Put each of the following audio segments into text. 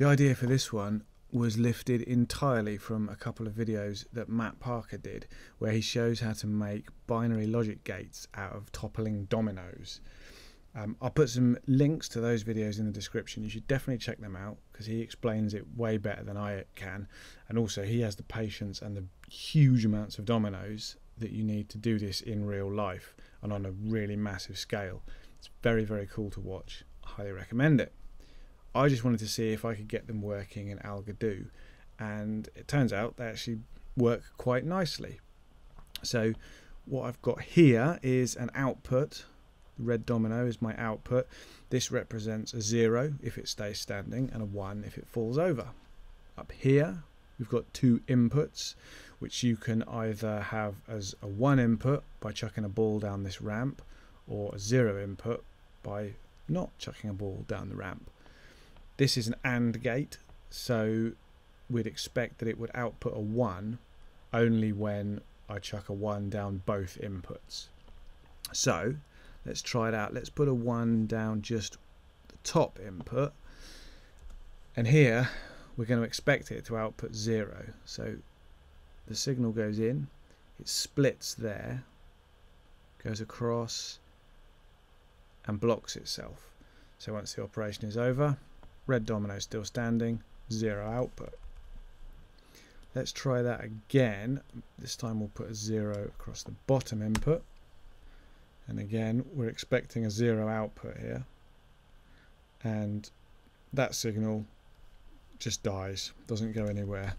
The idea for this one was lifted entirely from a couple of videos that Matt Parker did, where he shows how to make binary logic gates out of toppling dominoes. Um, I'll put some links to those videos in the description. You should definitely check them out because he explains it way better than I can. And also, he has the patience and the huge amounts of dominoes that you need to do this in real life and on a really massive scale. It's very, very cool to watch. I highly recommend it. I just wanted to see if I could get them working in Algodoo, and it turns out they actually work quite nicely. So, what I've got here is an output red domino is my output. This represents a 0 if it stays standing and a 1 if it falls over. Up here we've got two inputs which you can either have as a 1 input by chucking a ball down this ramp or a 0 input by not chucking a ball down the ramp. This is an AND gate so we'd expect that it would output a 1 only when I chuck a 1 down both inputs. So Let's try it out. Let's put a 1 down just the top input. And here we're going to expect it to output 0. So the signal goes in, it splits there, goes across and blocks itself. So once the operation is over, red domino still standing, 0 output. Let's try that again. This time we'll put a 0 across the bottom input. And again we're expecting a zero output here. And that signal just dies doesn't go anywhere.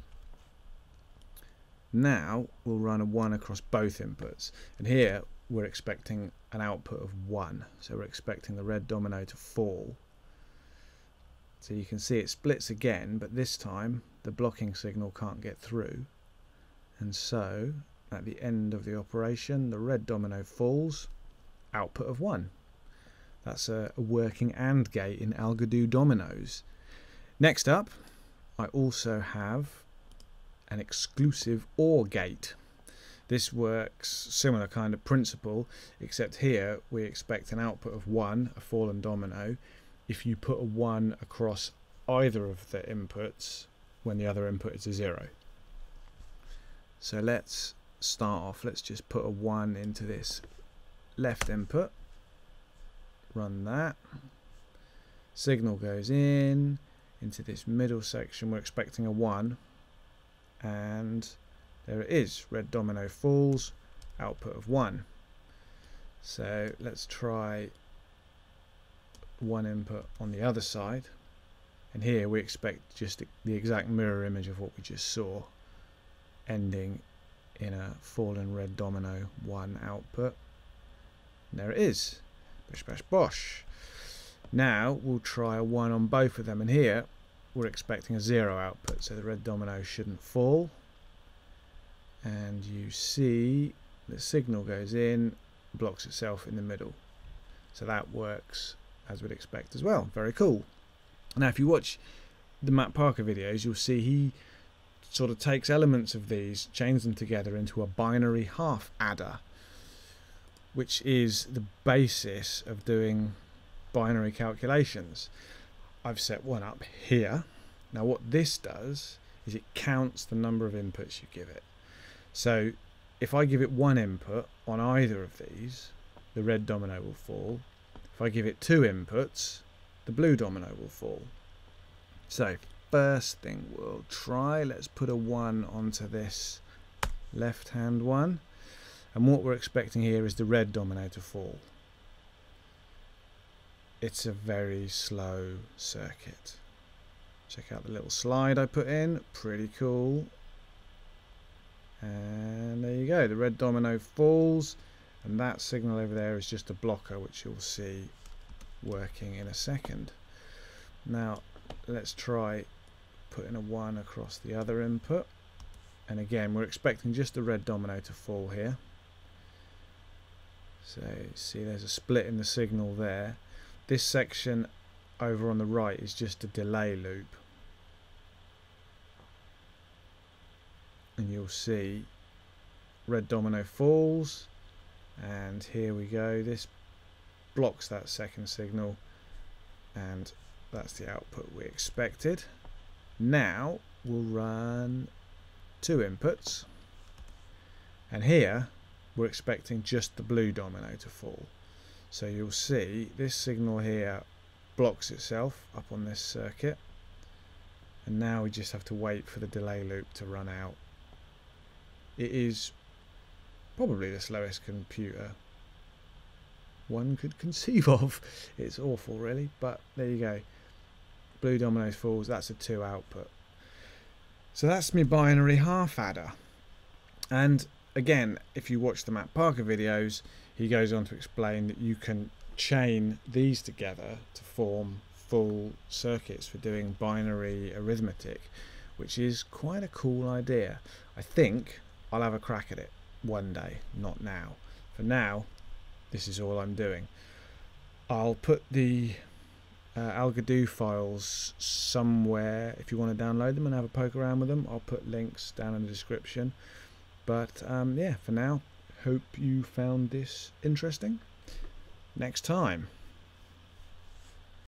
Now we'll run a 1 across both inputs. And here we're expecting an output of 1 so we're expecting the red domino to fall so you can see it splits again but this time the blocking signal can't get through and so at the end of the operation the red domino falls output of 1. That's a, working AND gate in Algodoo dominoes. Next up, I also have an exclusive OR gate. This works similar kind of principle, except here we expect an output of 1, a fallen domino, if you put a 1 across either of the inputs when the other input is a 0. So let's start off, let's just put a 1 into this left input run that signal goes in into this middle section we're expecting a 1 and there it is red domino falls output of 1 so let's try one input on the other side. And here we expect just the exact mirror image of what we just saw ending in a fallen red domino 1 output. And there it is. Bish bash bosh. Now we'll try a 1 on both of them. And here we're expecting a 0 output so the red domino shouldn't fall. And you see the signal goes in blocks itself in the middle. So that works as we'd expect as well very cool now if you watch the Matt Parker videos you'll see he sort of takes elements of these chains them together into a binary half adder which is the basis of doing binary calculations. I've set one up here. Now what this does is it counts the number of inputs you give it. So if I give it one input on either of these, the red domino will fall. If I give it two inputs, the blue domino will fall. So first thing we'll try, let's put a 1 onto this left hand one and what we're expecting here is the red domino to fall. It's a very slow circuit. Check out the little slide I put in, pretty cool. And there you go, the red domino falls and that signal over there is just a blocker which you'll see working in a second. Now let's try putting a 1 across the other input and again we're expecting just the red domino to fall here so see there's a split in the signal there. This section over on the right is just a delay loop. And you'll see red domino falls and here we go this blocks that second signal and that's the output we expected Now we'll run two inputs. And here we're expecting just the blue domino to fall. So you'll see this signal here blocks itself up on this circuit. And now we just have to wait for the delay loop to run out. It is probably the slowest computer one could conceive of. It's awful, really, but there you go. Blue dominoes falls, that's a 2 output. So that's my binary half adder. And again, if you watch the Matt Parker videos, he goes on to explain that you can chain these together to form full circuits for doing binary arithmetic, which is quite a cool idea. I think I'll have a crack at it one day, not now. For now, this is all I'm doing. I'll put the uh, Algodoo files somewhere if you want to download them and have a poke around with them. I'll put links down in the description. But um, yeah, for now, hope you found this interesting. Next time.